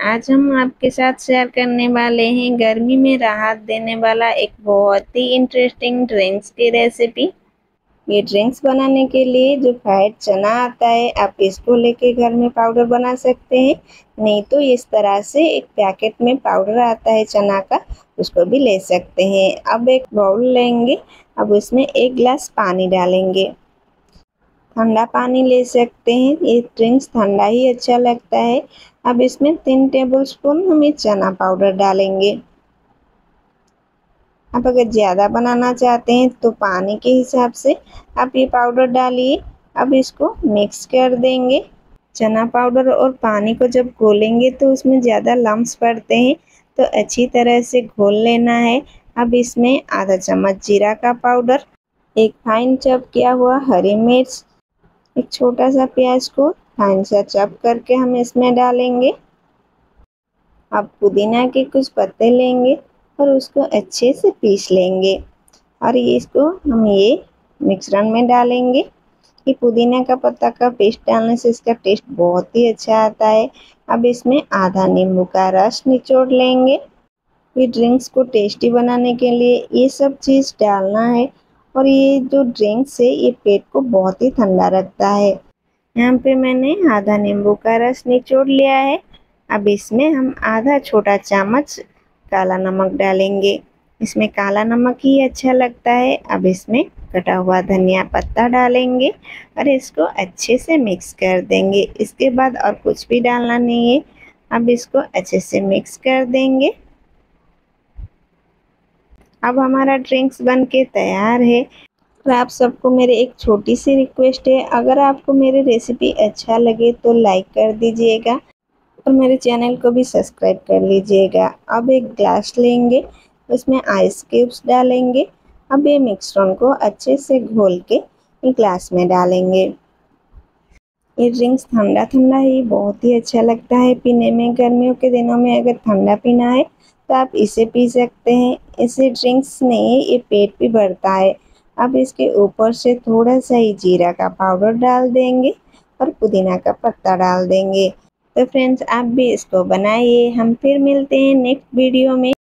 आज हम आपके साथ शेयर करने वाले हैं गर्मी में राहत देने वाला एक बहुत ही इंटरेस्टिंग ड्रिंक्स की रेसिपी ये ड्रिंक्स बनाने के लिए जो फ्राइड चना आता है, आप इसको लेके घर में पाउडर बना सकते हैं। नहीं तो इस तरह से एक पैकेट में पाउडर आता है चना का, उसको भी ले सकते हैं। अब एक बाउल लेंगे, अब उसमें एक गिलास पानी डालेंगे। ठंडा पानी ले सकते हैं। ये ड्रिंक्स ठंडा ही अच्छा लगता है। अब इसमें तीन टेबल स्पून हम चना पाउडर डालेंगे। आप अगर ज़्यादा बनाना चाहते हैं तो पानी के हिसाब से आप ये पाउडर डालिए। अब इसको मिक्स कर देंगे। चना पाउडर और पानी को जब घोलेंगे तो उसमें ज़्यादा लम्ब पड़ते हैं तो अच्छी तरह से घोल लेना है। अब इसमें आधा चम्मच जीरा का पाउडर एक फाइन चप किया हुआ हरी मिर्च, एक छोटा सा प्याज को सा चप करके हम इसमें डालेंगे। अब पुदीना के कुछ पत्ते लेंगे और उसको अच्छे से पीस लेंगे। और ये इसको हम ये मिश्रण में डालेंगे। ये पुदीना का पत्ता का पेस्ट डालने से इसका टेस्ट बहुत ही अच्छा आता है। अब इसमें आधा नींबू का रस निचोड़ लेंगे। ये ड्रिंक्स को टेस्टी बनाने के लिए ये सब चीज़ डालना है। और ये जो ड्रिंक्स है, ये पेट को बहुत ही ठंडा रखता है। यहाँ पे मैंने आधा नींबू का रस निचोड़ लिया है। अब इसमें हम आधा छोटा चम्मच काला नमक डालेंगे। इसमें काला नमक ही अच्छा लगता है। अब इसमें कटा हुआ धनिया पत्ता डालेंगे और इसको अच्छे से मिक्स कर देंगे। इसके बाद और कुछ भी डालना नहीं है। अब इसको अच्छे से मिक्स कर देंगे। अब हमारा ड्रिंक्स बन के तैयार है। और आप सबको मेरे एक छोटी सी रिक्वेस्ट है। अगर आपको मेरी रेसिपी अच्छा लगे तो लाइक कर दीजिएगा और मेरे चैनल को भी सब्सक्राइब कर लीजिएगा। अब एक ग्लास लेंगे, उसमें आइस क्यूब्स डालेंगे। अब ये मिक्सरन को अच्छे से घोल के ग्लास में डालेंगे। ये ड्रिंक्स ठंडा ठंडा ही बहुत ही अच्छा लगता है। पीने में, गर्मियों के दिनों में अगर ठंडा पीना है तो आप इसे पी सकते हैं। इसे ड्रिंक्स नहीं, ये पेट भी भरता है। अब इसके ऊपर से थोड़ा सा ही जीरा का पाउडर डाल देंगे और पुदीना का पत्ता डाल देंगे। तो फ्रेंड्स, आप भी इसको बनाइए। हम फिर मिलते हैं नेक्स्ट वीडियो में।